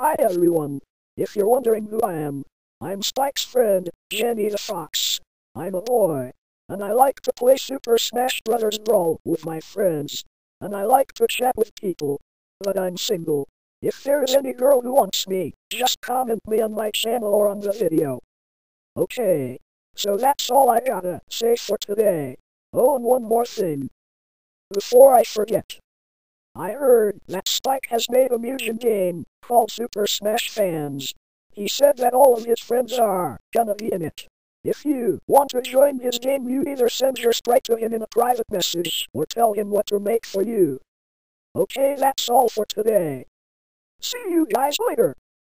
Hi everyone. If you're wondering who I am, I'm Spike's friend, Gianni the Fox. I'm a boy, and I like to play Super Smash Bros. Brawl with my friends, and I like to chat with people, but I'm single. If there's any girl who wants me, just comment me on my channel or on the video. Okay, so that's all I gotta say for today. Oh, and one more thing. Before I forget, I heard that Spike has made a music game called Super Smash Fans. He said that all of his friends are gonna be in it. If you want to join his game, you either send your sprite to him in a private message or tell him what to make for you. Okay, that's all for today. See you guys later.